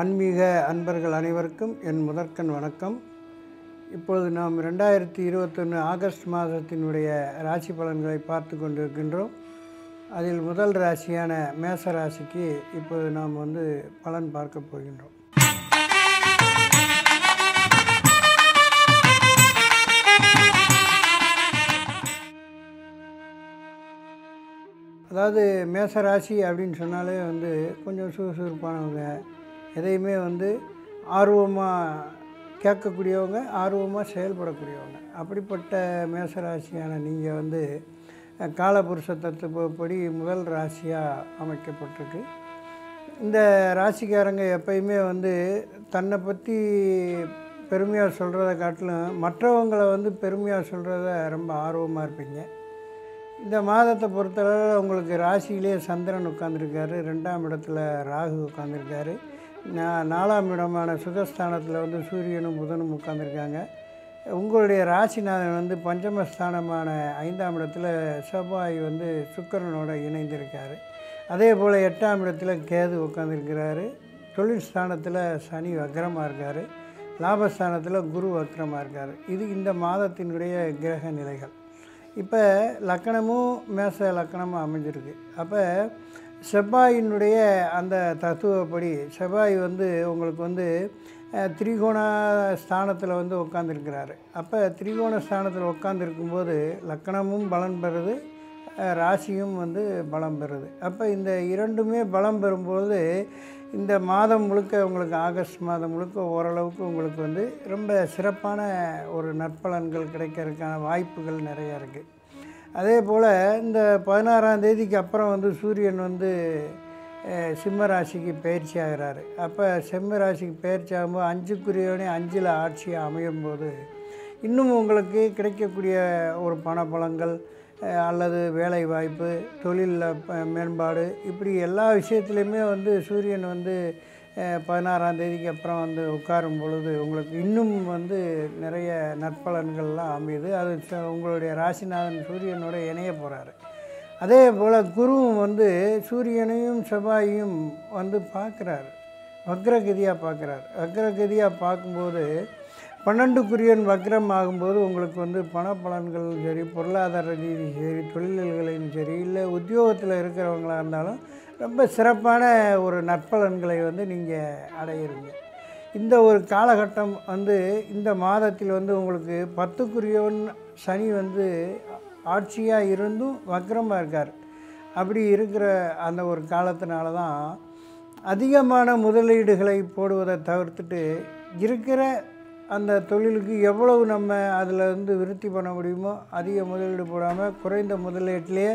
ஆன்மீக அன்பர்கள் அனைவருக்கும் என் முதற்கண் வணக்கம். இப்பொழுது நாம் ரெண்டாயிரத்தி இருபத்தொன்று ஆகஸ்ட் மாதத்தினுடைய ராசி பலன்களை பார்த்து கொண்டிருக்கின்றோம். அதில் முதல் ராசியான மேச ராசிக்கு இப்போது நாம் வந்து பலன் பார்க்க போகின்றோம். அதாவது மேச ராசி அப்படின்னு சொன்னாலே வந்து கொஞ்சம் சுறுசுறுப்பானவங்க எதையுமே வந்து ஆர்வமாக கேட்கக்கூடியவங்க ஆர்வமாக செயல்படக்கூடியவங்க. அப்படிப்பட்ட மேசராசியான நீங்கள் வந்து காலபுருஷ தத்துவப்படி முதல் ராசியாக அமைக்கப்பட்டிருக்கு. இந்த ராசிக்காரங்க எப்பயுமே வந்து தன்னை பற்றி பெருமையாக சொல்கிறத காட்டிலும் மற்றவங்களை வந்து பெருமையாக சொல்கிறத ரொம்ப ஆர்வமாக இருப்பீங்க. இந்த மாதத்தை பொறுத்தளவில் உங்களுக்கு ராசியிலே சந்திரன் உட்காந்துருக்காரு ரெண்டாம் இடத்துல ராகு உட்காந்துருக்காரு நாலாம் இடமான சுகஸ்தானத்தில் வந்து சூரியனும் புதனும் உட்காந்துருக்காங்க உங்களுடைய ராசிநாதன் வந்து பஞ்சமஸ்தானமான ஐந்தாம் இடத்துல செவ்வாய் வந்து சுக்கிரனோட இணைந்திருக்காரு. அதே போல் எட்டாம் இடத்துல கேது உட்காந்துருக்கிறாரு தொழில் ஸ்தானத்தில் சனி வக்ரமாக இருக்கார். லாபஸ்தானத்தில் குரு வக்ரமாக இருக்கார். இது இந்த மாதத்தினுடைய கிரக நிலைகள். இப்போ லக்கணமும் மேச லக்கணமும் அமைஞ்சிருக்கு. அப்போ செவ்வாயினுடைய அந்த தத்துவப்படி செவ்வாய் வந்து உங்களுக்கு வந்து திரிகோண ஸ்தானத்தில் வந்து உட்காந்துருக்கிறாரு அப்போ திரிகோண ஸ்தானத்தில் உட்காந்துருக்கும்போது லக்கணமும் பலன் பெறுது ராசியும் வந்து பலம் பெறுது. அப்போ இந்த இரண்டுமே பலம் பெறும்போது இந்த மாதம் முழுக்க உங்களுக்கு ஆகஸ்ட் மாதம் முழுக்க ஓரளவுக்கு உங்களுக்கு வந்து ரொம்ப சிறப்பான ஒரு நற்பலன்கள் கிடைக்கிறதுக்கான வாய்ப்புகள் நிறையா இருக்குது அதே போல் இந்த பதினாறாம் தேதிக்கு அப்புறம் வந்து சூரியன் வந்து சிம்ம ராசிக்கு பயிற்சி ஆகிறாரு. அப்போ செம்ம ராசிக்கு பயிற்சி ஆகும்போது அஞ்சுக்குரியவனே அஞ்சில் ஆட்சியாக அமையும் போது இன்னும் உங்களுக்கு கிடைக்கக்கூடிய ஒரு பணப்பழங்கள் அல்லது வேலை வாய்ப்பு தொழிலில் மேம்பாடு இப்படி எல்லா விஷயத்துலையுமே வந்து சூரியன் வந்து பதினாறாம் தேதிக்கு அப்புறம் வந்து உட்காரும் பொழுது உங்களுக்கு இன்னும் வந்து நிறைய நற்பலன்கள்லாம் அமையுது. அது உங்களுடைய ராசிநாதன் சூரியனோட இணைய போகிறாரு அதே போல் குருவும் வந்து சூரியனையும் செவ்வாயும் வந்து பார்க்குறாரு. வக்ரகதியாக பார்க்குறாரு. வக்ரகதியாக பார்க்கும்போது பன்னெண்டுக்குரியன் வக்ரம் ஆகும்போது உங்களுக்கு வந்து பணப்பலன்களும் சரி பொருளாதார ரீதியும் சரி தொழில்களையும் சரி இல்லை உத்தியோகத்தில் இருக்கிறவங்களாக இருந்தாலும் ரொம்ப சிறப்பான ஒரு நற்பலன்களை வந்து நீங்கள் அடையிறீங்க. இந்த ஒரு காலகட்டம் வந்து இந்த மாதத்தில் வந்து உங்களுக்கு பத்துக்குரியவன் சனி வந்து ஆட்சியாக இருந்தும் வக்கரமாக இருக்கார். அப்படி இருக்கிற அந்த ஒரு காலத்தினால தான் அதிகமான முதலீடுகளை போடுவதை தவிர்த்துட்டு இருக்கிற அந்த தொழிலுக்கு எவ்வளவு நம்ம அதில் வந்து விருத்தி பண்ண முடியுமோ அதிக முதலீடு போடாமல் குறைந்த முதலீட்டிலே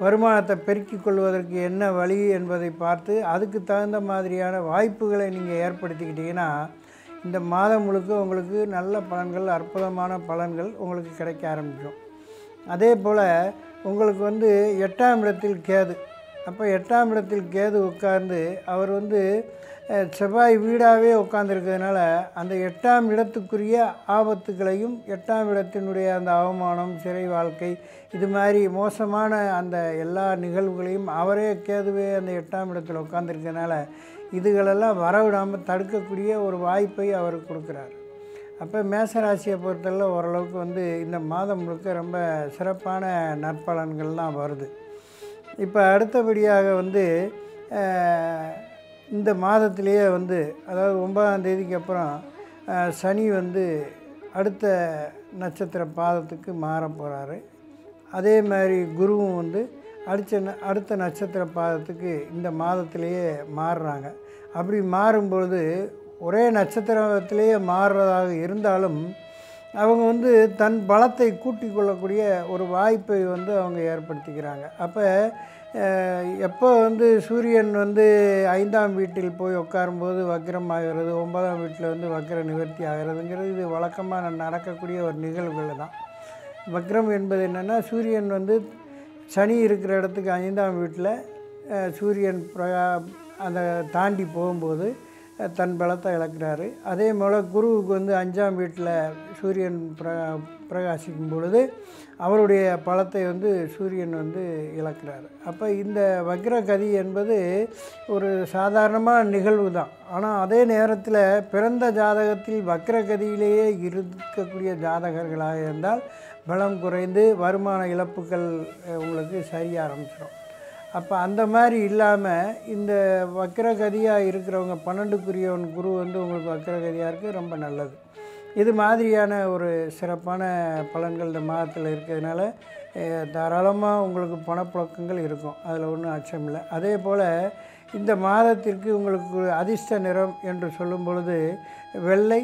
வருமானத்தை பெருக்கிக் கொள்வதற்கு என்ன வழி என்பதை பார்த்து அதுக்கு தகுந்த மாதிரியான வாய்ப்புகளை நீங்கள் ஏற்படுத்திக்கிட்டீங்கன்னா இந்த மாதம் முழுக்க உங்களுக்கு நல்ல பலன்கள் அற்புதமான பலன்கள் உங்களுக்கு கிடைக்க ஆரம்பிக்கும். அதே போல் உங்களுக்கு வந்து எட்டாம் இடத்தில் கேது. அப்போ எட்டாம் இடத்தில் கேது உட்கார்ந்து அவர் வந்து செவ்வாய் வீடாகவே உட்காந்துருக்கிறதுனால அந்த எட்டாம் இடத்துக்குரிய ஆபத்துகளையும் எட்டாம் இடத்தினுடைய அந்த அவமானம் சிறை வாழ்க்கை இது மாதிரி மோசமான அந்த எல்லா நிகழ்வுகளையும் அவரே கேதுவே அந்த எட்டாம் இடத்தில் உட்கார்ந்துருக்கனால இதுகளெல்லாம் வரவிடாமல் தடுக்கக்கூடிய ஒரு வாய்ப்பை அவர் கொடுக்குறார். அப்போ மேசராசியை பொறுத்தவரை ஓரளவுக்கு வந்து இந்த மாதம் முழுக்க ரொம்ப சிறப்பான நற்பலன்கள்லாம் வருது. இப்போ அடுத்தபடியாக வந்து இந்த மாதத்திலேயே வந்து அதாவது ஒன்பதாம் தேதிக்கு அப்புறம் சனி வந்து அடுத்த நட்சத்திர பாதத்துக்கு மாற போகிறாரு அதே மாதிரி குருவும் வந்து அடுத்த ந- அடுத்த நட்சத்திர பாதத்துக்கு இந்த மாதத்திலேயே மாறுறாங்க. அப்படி மாறும்பொழுது ஒரே நட்சத்திரத்திலேயே மாறுறதாக இருந்தாலும் அவங்க வந்து தன் பலத்தை கூட்டிக் கொள்ளக்கூடிய ஒரு வாய்ப்பை வந்து அவங்க ஏற்படுத்திக்கிறாங்க. அப்போ எப்போ வந்து சூரியன் வந்து ஐந்தாம் வீட்டில் போய் உட்காரும்போது வக்ரம் ஆகிறது ஒன்பதாம் வீட்டில் வந்து வக்ர நிவர்த்தி ஆகிறதுங்கிறது இது வழக்கமாக நடக்கக்கூடிய ஒரு நிகழ்வுகள் தான். வக்ரம் என்பது என்னென்னா சூரியன் வந்து சனி இருக்கிற இடத்துக்கு ஐந்தாம் வீட்டில் சூரியன் பிரகா அந்த தாண்டி போகும்போது தன் பலத்தை இழக்கிறாரு. அதே போல் குருவுக்கு வந்து அஞ்சாம் வீட்டில் சூரியன் பிர பிரகாசிக்கும் பொழுது அவருடைய பலத்தை வந்து சூரியன் வந்து இழக்கிறார். அப்போ இந்த வக்ரகதி என்பது ஒரு சாதாரணமான நிகழ்வு தான். ஆனால் அதே நேரத்தில் பிறந்த ஜாதகத்தில் வக்ரகதியிலேயே இருக்கக்கூடிய ஜாதகர்களாக இருந்தால் பலம் குறைந்து வருமான இழப்புகள் உங்களுக்கு சரிய ஆரம்பிச்சிடும். அப்போ அந்த மாதிரி இல்லாமல் இந்த வக்ரகதியாக இருக்கிறவங்க பன்னெண்டுக்குரியவன் குரு வந்து உங்களுக்கு வக்ரகதியாக இருக்குது ரொம்ப நல்லது. இது மாதிரியான ஒரு சிறப்பான பலன்கள் இந்த மாதத்தில் இருக்கிறதுனால தாராளமாக உங்களுக்கு பணப்புழக்கங்கள் இருக்கும். அதில் ஒன்றும் அச்சம் இல்லை. அதே போல் இந்த மாதத்திற்கு உங்களுக்கு அதிர்ஷ்ட நிறம் என்று சொல்லும் பொழுது வெள்ளை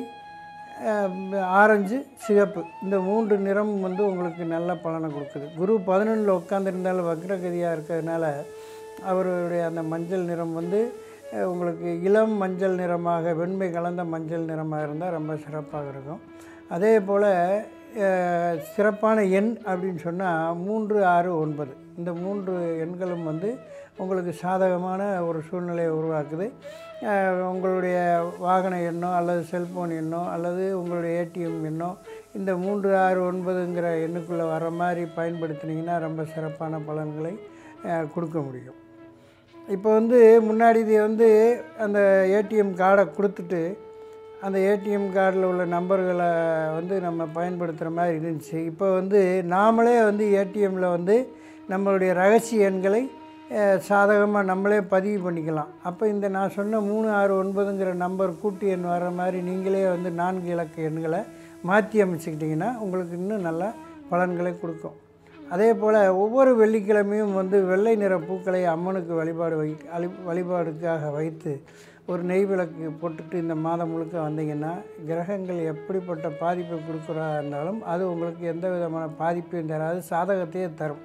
ஆரஞ்சு சிகப்பு. இந்த மூன்று நிறம் வந்து உங்களுக்கு நல்ல பலனை கொடுக்குது. குரு பதினொன்றில் உட்காந்துருந்தாலும் வக்ரகதியாக இருக்கிறதுனால அவருடைய அந்த மஞ்சள் நிறம் வந்து உங்களுக்கு இளம் மஞ்சள் நிறமாக வெண்மை கலந்த மஞ்சள் நிறமாக இருந்தால் ரொம்ப சிறப்பாக இருக்கும். அதே போல் சிறப்பான எண் அப்படின்னு சொன்னால் மூன்று ஆறு ஒன்பது. இந்த மூன்று எண்களும் வந்து உங்களுக்கு சாதகமான ஒரு சூழ்நிலையை உருவாக்குது. உங்களுடைய வாகன எண்ணோ அல்லது செல்ஃபோன் எண்ணோ அல்லது உங்களுடைய ஏடிஎம் எண்ணோ இந்த மூன்று ஆறு ஒன்பதுங்கிற எண்ணுக்குள்ளே வர மாதிரி பயன்படுத்தினீங்கன்னா ரொம்ப சிறப்பான பலன்களை கொடுக்க முடியும். இப்போ வந்து முன்னாடி இது வந்து அந்த ஏடிஎம் கார்டை கொடுத்துட்டு அந்த ஏடிஎம் கார்டில் உள்ள நம்பர்களை வந்து நம்ம பயன்படுத்துகிற மாதிரி இருந்துச்சு. இப்போ வந்து நாமளே வந்து ஏடிஎம்மில் வந்து நம்மளுடைய ரகசிய எண்களை சாதகமாக நம்மளே பதிவு பண்ணிக்கலாம். அப்போ இந்த நான் சொன்ன மூணு ஆறு ஒன்பதுங்கிற நம்பர் கூட்டு எண் வர மாதிரி நீங்களே வந்து நான்கு இலக்க எண்களை மாற்றி அமைச்சுக்கிட்டிங்கன்னா உங்களுக்கு இன்னும் நல்ல பலன்களை கொடுக்கும். அதே போல் ஒவ்வொரு வெள்ளிக்கிழமையும் வந்து வெள்ளை நிற பூக்களை அம்மனுக்கு வழிபாடு வை வழிபாடுக்காக வைத்து ஒரு நெய் விளக்கு போட்டுட்டு இந்த மாதம் முழுக்க வந்தீங்கன்னா கிரகங்கள் எப்படிப்பட்ட பாதிப்பை கொடுக்குறா இருந்தாலும் அது உங்களுக்கு எந்த விதமான பாதிப்பையும் தராது சாதகத்தையே தரும்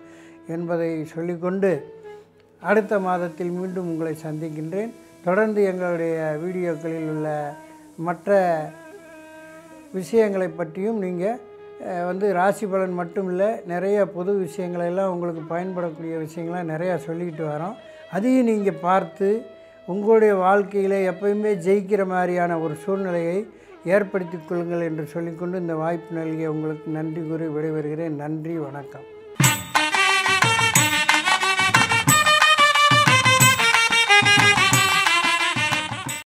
என்பதை சொல்லிக்கொண்டு அடுத்த மாதத்தில் மீண்டும் உங்களை சந்திக்கின்றேன். தொடர்ந்து எங்களுடைய வீடியோக்களில் உள்ள மற்ற விஷயங்களை பற்றியும் நீங்கள் வந்து ராசி பலன் மட்டும் இல்லை நிறைய பொது விஷயங்களெல்லாம் உங்களுக்கு பயன்படக்கூடிய விஷயங்கள்லாம் நிறையா சொல்லிக்கிட்டு வரோம். அதையும் நீங்கள் பார்த்து உங்களுடைய வாழ்க்கையில் எப்பயுமே ஜெயிக்கிற மாதிரியான ஒரு சூழ்நிலையை ஏற்படுத்திக் கொள்ளுங்கள் என்று சொல்லிக்கொண்டு இந்த வாய்ப்பு நல்கிய உங்களுக்கு நன்றி கூறி விடைபெறுகிறேன். நன்றி வணக்கம்.